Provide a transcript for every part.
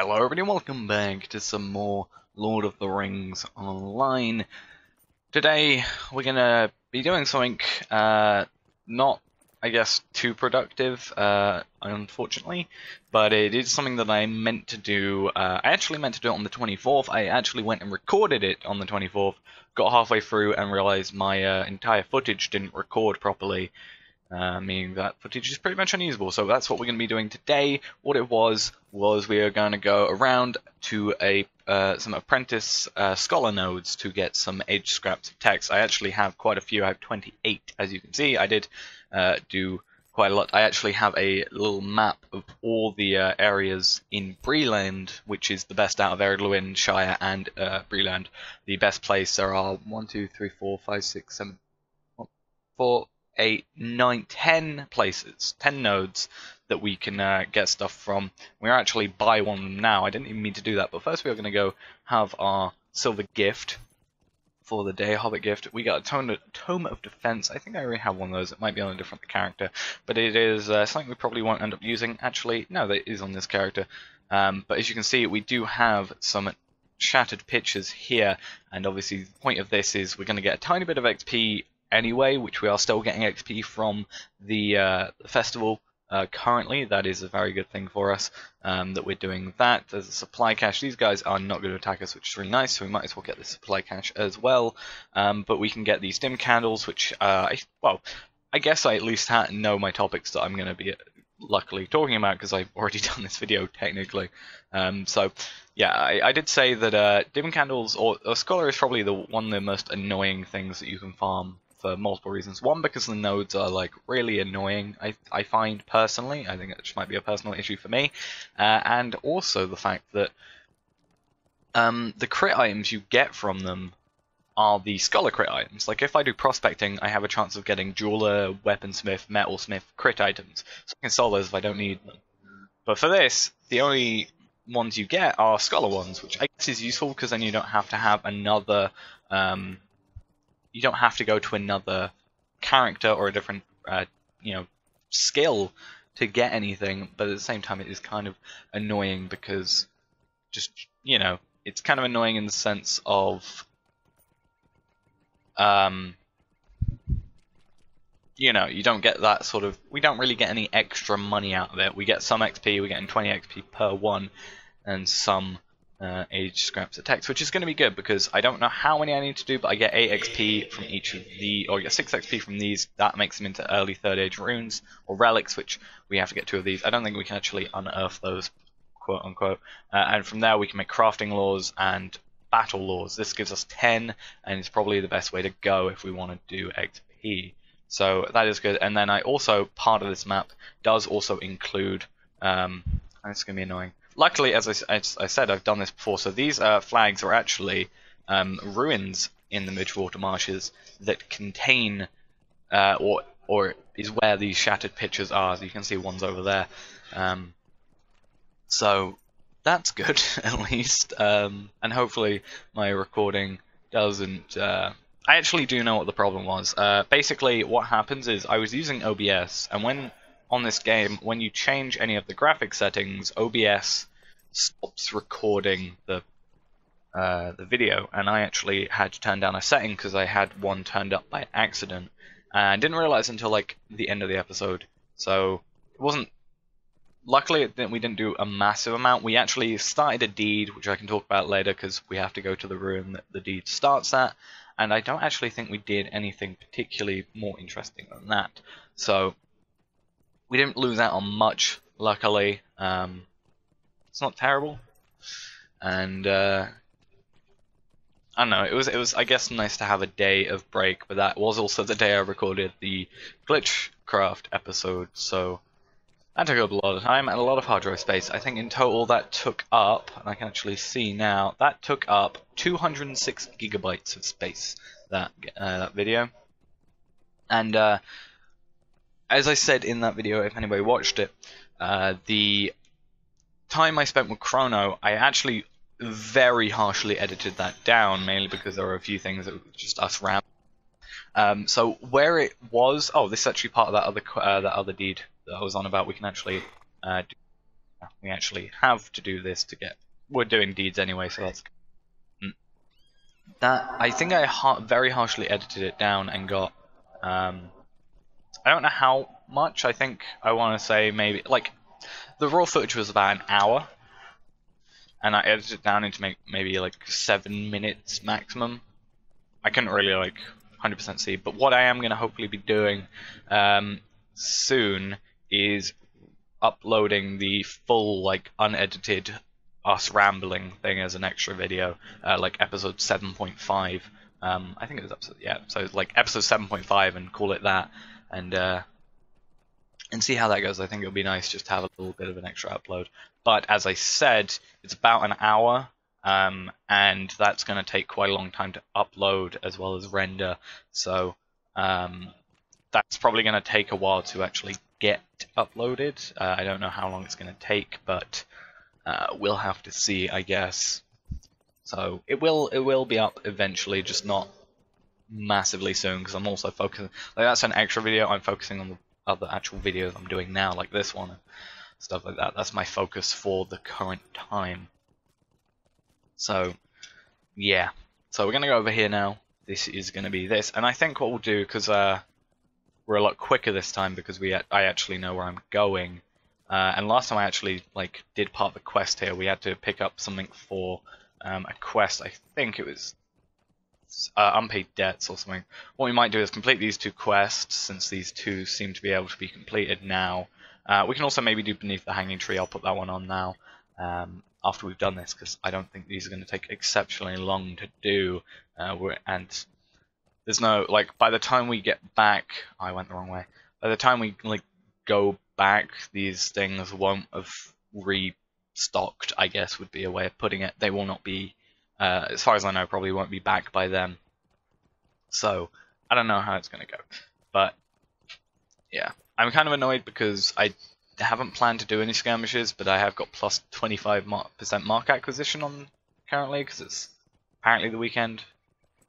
Hello everybody, welcome back to some more Lord of the Rings Online. Today we're gonna be doing something uh, not, I guess, too productive, uh, unfortunately, but it is something that I meant to do. Uh, I actually meant to do it on the 24th. I actually went and recorded it on the 24th, got halfway through and realized my uh, entire footage didn't record properly, uh, meaning that footage is pretty much unusable. So that's what we're going to be doing today. What it was was we are going to go around to a uh, some apprentice uh, scholar nodes to get some age scraps of text. I actually have quite a few. I have 28, as you can see. I did uh, do quite a lot. I actually have a little map of all the uh, areas in Breeland, which is the best out of Ered Luin Shire, and uh, Breeland. The best place. There are one, two, three, four, five, six, seven, four eight, nine, ten places, ten nodes that we can uh, get stuff from. We're actually buy one now. I didn't even mean to do that, but first we are going to go have our silver gift for the day, Hobbit gift. We got a tome, tome of Defense. I think I already have one of those. It might be on a different character, but it is uh, something we probably won't end up using. Actually, no, that is on this character. Um, but as you can see, we do have some shattered pictures here, and obviously the point of this is we're going to get a tiny bit of XP anyway, which we are still getting XP from the, uh, festival uh, currently. That is a very good thing for us um, that we're doing that. There's a supply cache. These guys are not going to attack us, which is really nice, so we might as well get the supply cache as well. Um, but we can get these dim candles, which, uh, I, well, I guess I at least know my topics that I'm going to be uh, luckily talking about because I've already done this video technically. Um, so yeah, I, I, did say that uh, dim candles or, or scholar is probably the one of the most annoying things that you can farm for multiple reasons. One, because the nodes are like really annoying. I I find personally, I think it might be a personal issue for me, uh, and also the fact that um, the crit items you get from them are the scholar crit items. Like if I do prospecting, I have a chance of getting jeweler, weaponsmith, metalsmith crit items, so I can sell those if I don't need them. But for this, the only ones you get are scholar ones, which I guess is useful because then you don't have to have another um, you don't have to go to another character or a different uh, you know skill to get anything but at the same time it is kind of annoying because just you know it's kind of annoying in the sense of um you know you don't get that sort of we don't really get any extra money out of it. We get some xp we're getting 20 xp per one and some uh, age scraps of text, which is going to be good because I don't know how many I need to do, but I get 8 XP from each of the, or I get 6 XP from these. That makes them into early third age runes or relics, which we have to get two of these. I don't think we can actually unearth those, quote unquote. Uh, and from there we can make crafting laws and battle laws. This gives us 10, and it's probably the best way to go if we want to do XP. So that is good. And then I also part of this map does also include. Um, it's going to be annoying luckily, as I, as I, said, I've done this before. So these uh, flags are actually um, ruins in the Midgewater Marshes that contain, uh, or or is where these shattered pictures are. As you can see, one's over there. Um, so that's good, at least. Um, and hopefully, my recording doesn't. Uh, I actually do know what the problem was. Uh, basically, what happens is I was using OBS, and when on this game, when you change any of the graphic settings, OBS stops recording the uh, the video, and I actually had to turn down a setting because I had one turned up by accident, and I didn't realize until like the end of the episode. So it wasn't. Luckily, we didn't do a massive amount. We actually started a deed, which I can talk about later because we have to go to the room that the deed starts at, and I don't actually think we did anything particularly more interesting than that. So we didn't lose out on much, luckily. Um, it's not terrible, and uh, I don't know. It was it was I guess nice to have a day of break, but that was also the day I recorded the Glitchcraft episode, so that took up a lot of time and a lot of hard drive space. I think in total that took up, and I can actually see now, that took up 206 gigabytes of space. That uh, that video, and uh, as I said in that video, if anybody watched it, uh, the time I spent with Chrono, I actually very harshly edited that down, mainly because there were a few things that were just us ram. Um, so where it was, oh, this is actually part of that other uh, that other deed that I was on about. We can actually uh, do we actually have to do this to get. We're doing deeds anyway, so that's. Mm. That I think I very harshly edited it down and got. Um, I don't know how much. I think I want to say maybe like the raw footage was about an hour, and I edited it down into maybe like seven minutes maximum. I couldn't really like 100% see, but what I am going to hopefully be doing um, soon is uploading the full like unedited us rambling thing as an extra video, uh, like episode 7.5. Um, I think it was episode yeah, so like episode 7.5 and call it that, and uh, and see how that goes. I think it'll be nice just to have a little bit of an extra upload. But as I said, it's about an hour, um, and that's going to take quite a long time to upload as well as render. So um, that's probably going to take a while to actually get uploaded. Uh, I don't know how long it's going to take, but uh, we'll have to see, I guess. So it will it will be up eventually, just not massively soon because I'm also focusing. Like that's an extra video. I'm focusing on the other actual videos I'm doing now, like this one, and stuff like that. That's my focus for the current time. So, yeah. So we're gonna go over here now. This is gonna be this, and I think what we'll do because uh, we're a lot quicker this time because we I actually know where I'm going. Uh, and last time I actually like did part of the quest here, we had to pick up something for um, a quest. I think it was uh, unpaid debts or something. What we might do is complete these two quests, since these two seem to be able to be completed now. Uh, we can also maybe do Beneath the Hanging Tree. I'll put that one on now um, after we've done this, because I don't think these are going to take exceptionally long to do. Uh, and there's no like by the time we get back, I went the wrong way. By the time we like go back, these things won't have restocked. I guess would be a way of putting it. They will not be, uh, as far as I know, probably won't be back by then. So I don't know how it's gonna go, but yeah, I'm kind of annoyed because I haven't planned to do any skirmishes, but I have got plus 25% mark acquisition on currently because it's apparently the weekend.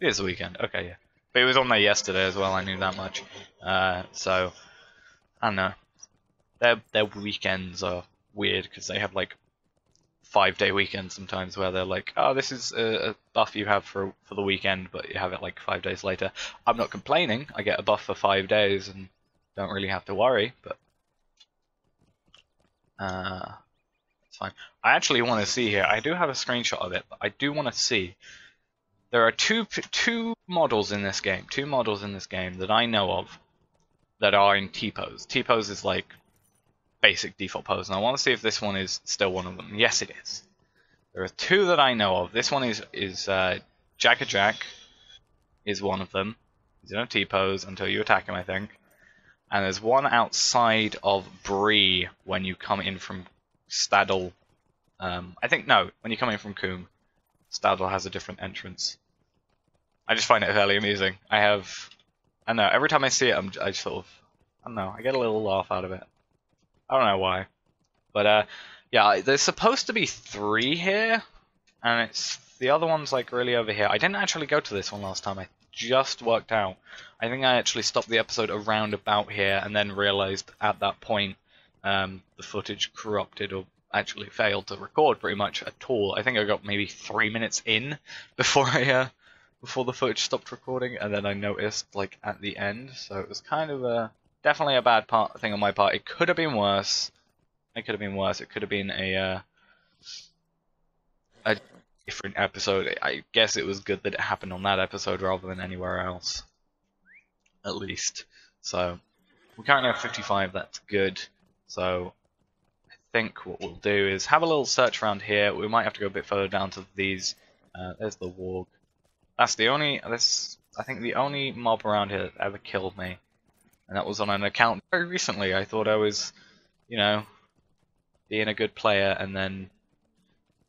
It is the weekend. Okay, yeah. But it was on there yesterday as well. I knew that much. Uh, so I don't know. Their their weekends are weird because they have like five day weekends sometimes where they're like, oh, this is a, a, buff you have for for the weekend, but you have it like five days later. I'm not complaining. I get a buff for five days and don't really have to worry, but uh, it's fine. I actually want to see here. I do have a screenshot of it, but I do want to see there are two two models in this game, two models in this game that I know of that are in T-pose. T-pose is like basic default pose, and I want to see if this one is still one of them. Yes, it is. There are two that I know of. This one is is uh, Jack a Jack is one of them. He's in a T-pose until you attack him, I think. And there's one outside of Bree when you come in from Staddle. Um, I think no, when you come in from Combe. Staddle has a different entrance. I just find it fairly amusing. I have, I don't know, every time I see it, I'm, I just sort of, I don't know, I get a little laugh out of it. I don't know why. But, uh, yeah, there's supposed to be three here, and it's, the other one's, like, really over here. I didn't actually go to this one last time, I just worked out. I think I actually stopped the episode around about here, and then realized at that point, um, the footage corrupted or actually failed to record pretty much at all. I think I got maybe three minutes in before I uh, before the footage stopped recording, and then I noticed like at the end. So it was kind of a definitely a bad part thing on my part. It could have been worse. It could have been worse. It could have been a uh, a different episode. I guess it was good that it happened on that episode rather than anywhere else. At least. So we currently have 55. That's good. So I think what we'll do is have a little search around here. We might have to go a bit further down to these. Uh, there's the warg. That's the only. This I think the only mob around here that ever killed me, and that was on an account very recently. I thought I was, you know, being a good player, and then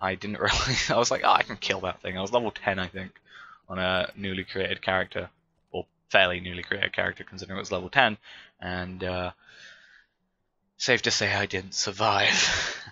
I didn't really. I was like, oh, I can kill that thing. I was level 10, I think, on a newly created character, or fairly newly created character, considering it was level 10, and. Uh, safe to say I didn't survive.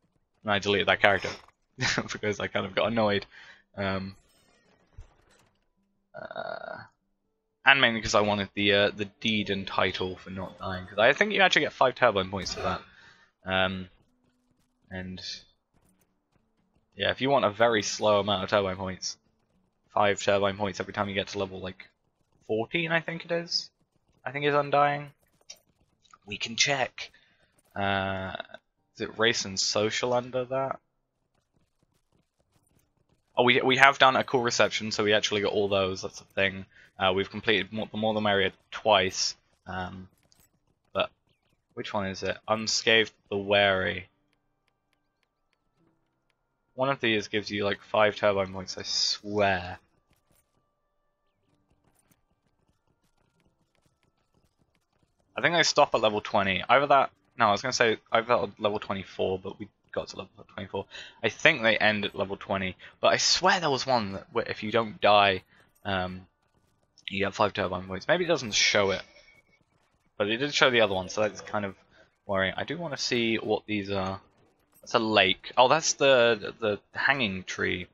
and I deleted that character because I kind of got annoyed. Um, uh, and mainly because I wanted the uh, the deed and title for not dying. Because I think you actually get five turbine points for that. Um, And yeah, if you want a very slow amount of turbine points, five turbine points every time you get to level like 14, I think it is. I think is Undying. We can check. Uh, is it race and social under that? Oh, we we have done a cool reception, so we actually got all those. That's a thing. Uh, we've completed more, the more the merrier twice. Um, but which one is it? Unscathed the wary. One of these gives you like five turbine points. I swear. I think I stop at level 20. Either that. No, I was gonna say either at level 24, but we got to level 24. I think they end at level 20, but I swear there was one that if you don't die, um, you get 5 turbine points. Maybe it doesn't show it, but it did show the other one, so that's kind of worrying. I do want to see what these are. That's a lake. Oh, that's the the hanging tree.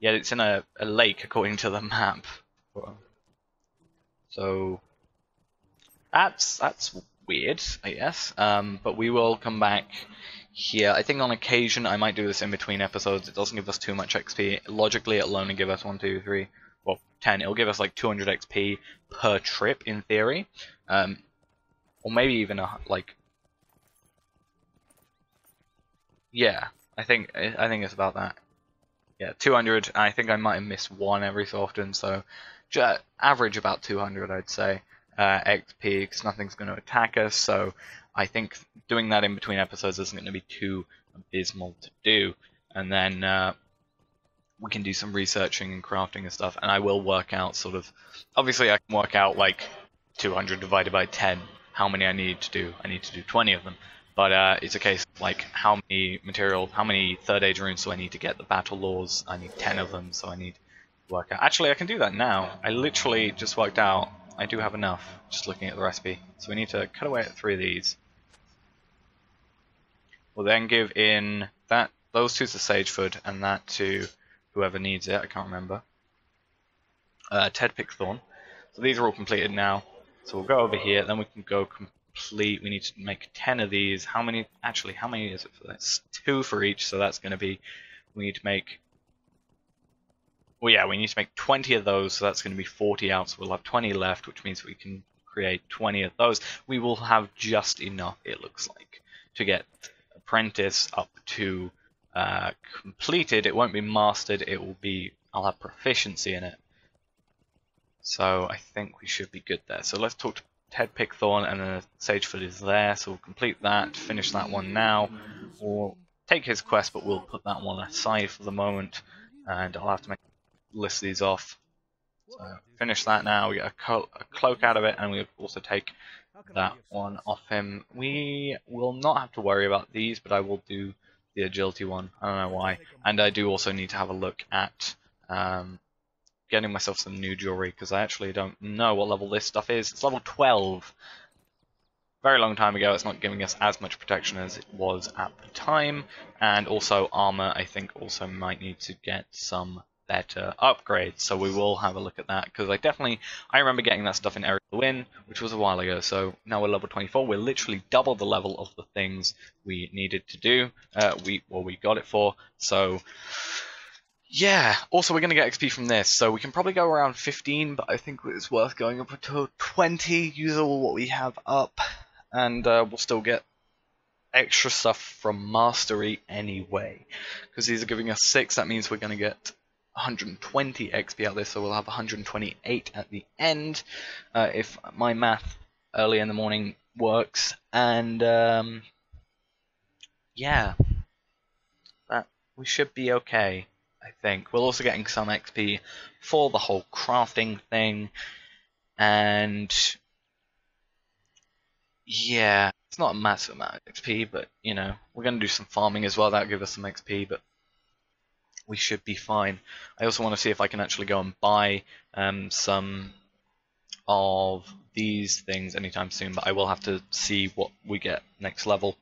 Yeah, it's in a, a lake according to the map. So that's that's weird, I guess. Um, but we will come back here. I think on occasion I might do this in between episodes. It doesn't give us too much XP. Logically, it'll only give us 1, 2, 3, well, 10. It'll give us like 200 XP per trip in theory. Um, or maybe even a, like... Yeah, I think I think it's about that. Yeah, 200. I think I might have missed one every so often, so average about 200, I'd say uh, XP because nothing's going to attack us. So I think doing that in between episodes isn't going to be too abysmal to do. And then uh, we can do some researching and crafting and stuff. And I will work out sort of. Obviously, I can work out like 200 divided by 10 how many I need to do. I need to do 20 of them. But uh, it's a case of like how many material, how many third age runes do I need to get the battle laws? I need 10 of them, so I need to work out. Actually, I can do that now. I literally just worked out I do have enough, just looking at the recipe. So we need to cut away at three of these. We'll then give in that those two to Sagefoot and that to whoever needs it, I can't remember. Uh, Ted Pickthorn. So these are all completed now. So we'll go over here, then we can go complete. We need to make 10 of these. How many, actually, how many is it for this? Two for each, so that's going to be, we need to make well, yeah, we need to make 20 of those, so that's going to be 40 out, so we'll have 20 left, which means we can create 20 of those. We will have just enough, it looks like, to get Apprentice up to uh, completed. It won't be mastered, it will be, I'll have proficiency in it. So I think we should be good there. So let's talk to Ted Pickthorn and then Sagefoot is there, so we'll complete that, finish that one now. We'll take his quest, but we'll put that one aside for the moment, and I'll have to make list these off. So finish that now. We get a, a cloak out of it, and we also take that one off him. We will not have to worry about these, but I will do the agility one. I don't know why. And I do also need to have a look at um, getting myself some new jewelry because I actually don't know what level this stuff is. It's level 12. Very long time ago, it's not giving us as much protection as it was at the time. And also armor, I think, also might need to get some better upgrades. So we will have a look at that because I definitely I remember getting that stuff in Area the Win, which was a while ago. So now we're level 24. We're literally double the level of the things we needed to do. Uh, we well we got it for. So yeah. Also, we're gonna get XP from this, so we can probably go around 15, but I think it's worth going up to 20. Use all what we have up, and uh, we'll still get extra stuff from mastery anyway because these are giving us six that means we're going to get 120 XP out this, so we'll have 128 at the end uh, if my math early in the morning works. And um, yeah, that we should be okay. I think we're also getting some XP for the whole crafting thing, and yeah, it's not a massive amount of XP, but you know we're gonna do some farming as well. That'll give us some XP, but we should be fine. I also want to see if I can actually go and buy um, some of these things anytime soon, but I will have to see what we get next level.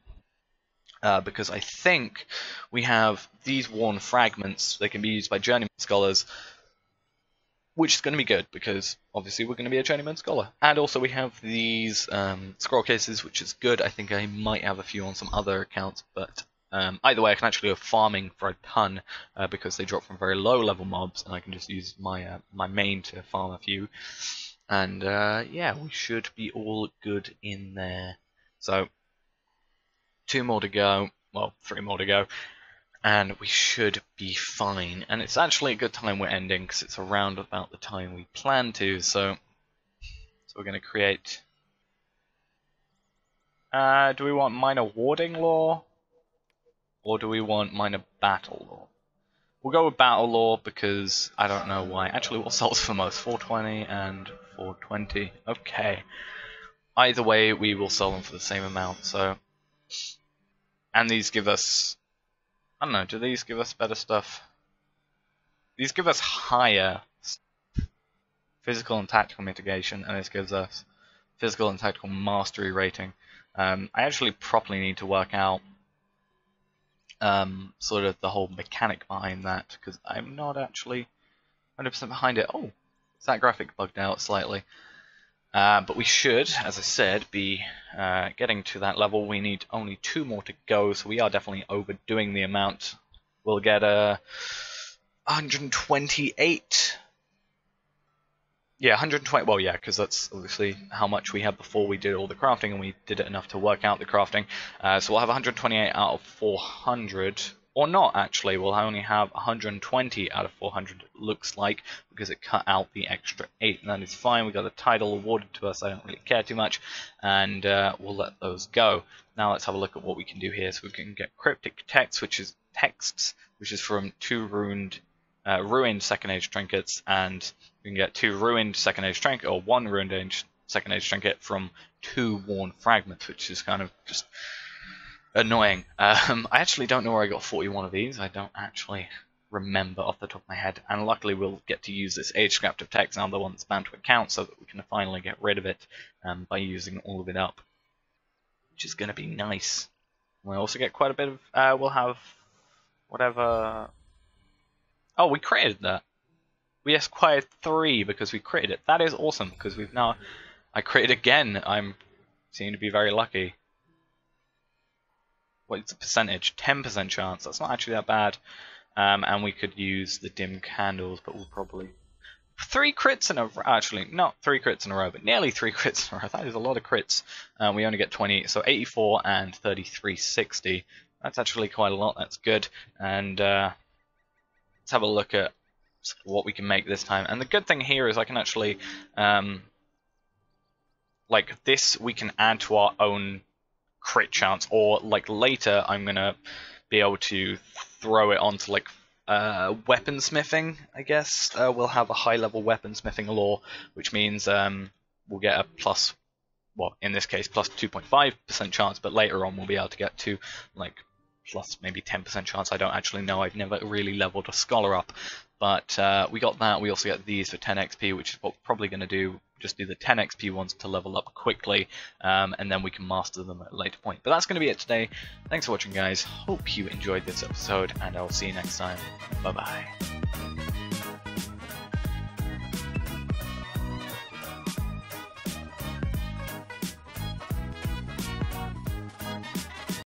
Uh, because I think we have these worn fragments. They can be used by journeyman scholars. which is going to be good because obviously we're going to be a journeyman scholar. And also we have these um, scroll cases, which is good. I think I might have a few on some other accounts, but um, either way, I can actually go farming for a ton uh, because they drop from very low level mobs, and I can just use my uh, my main to farm a few. And uh, yeah, we should be all good in there. So two more to go. Well, three more to go and we should be fine. And it's actually a good time we're ending because it's around about the time we plan to. So, so we're going to create. Uh, do we want minor warding law, or do we want minor battle lore? We'll go with battle lore because I don't know why. Actually, what sells for most? 420 and 420. Okay. Either way, we will sell them for the same amount. So, and these give us I don't know, do these give us better stuff? These give us higher physical and tactical mitigation, and this gives us physical and tactical mastery rating. Um, I actually properly need to work out um, sort of the whole mechanic behind that, because I'm not actually 100% behind it. Oh, is that graphic bugged out slightly? Uh, but we should, as I said, be uh, getting to that level. We need only two more to go, so we are definitely overdoing the amount. We'll get a 128. Yeah, 120. Well, yeah, because that's obviously how much we had before we did all the crafting, and we did it enough to work out the crafting. Uh, so we'll have 128 out of 400 or not actually, we'll only have 120 out of 400 It looks like, because it cut out the extra 8, and that is fine, we got a title awarded to us, I don't really care too much, and uh, we'll let those go. Now let's have a look at what we can do here, so we can get cryptic text, which is texts, which is from two ruined, uh, ruined second age trinkets, and we can get two ruined second age trinket, or one ruined age second age trinket from two worn fragments, which is kind of just annoying. Um, I actually don't know where I got 41 of these. I don't actually remember off the top of my head. And luckily we'll get to use this age scrapped of text now the one that's bound to account so that we can finally get rid of it um, by using all of it up. Which is going to be nice. We'll also get quite a bit of... Uh, we'll have whatever... Oh, we created that. We acquired three because we created it. That is awesome because we've now... I created again. I'm seem to be very lucky what's the percentage? 10% chance. That's not actually that bad. Um, and we could use the dim candles, but we'll probably three crits in a row. Actually, not three crits in a row, but nearly three crits in a row. That is a lot of crits. Um, we only get 20, so 84 and 3360. That's actually quite a lot. That's good. And uh, let's have a look at what we can make this time. And the good thing here is I can actually, um, like this, we can add to our own crit chance, or like later I'm gonna be able to throw it onto like uh, weaponsmithing. I guess uh, we'll have a high level weaponsmithing law, which means um, we'll get a plus, well in this case plus 2.5% chance, but later on we'll be able to get to like plus maybe 10% chance. I don't actually know. I've never really leveled a scholar up, but uh, we got that. We also get these for 10 XP, which is what we're probably going to do. Just do the 10 XP ones to level up quickly, um, and then we can master them at a later point. But that's going to be it today. Thanks for watching, guys. Hope you enjoyed this episode, and I'll see you next time. Bye bye.